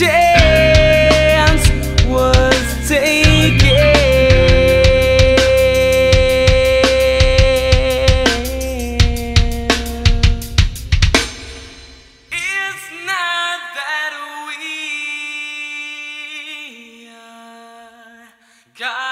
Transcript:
chance was taken. It's not that we are God.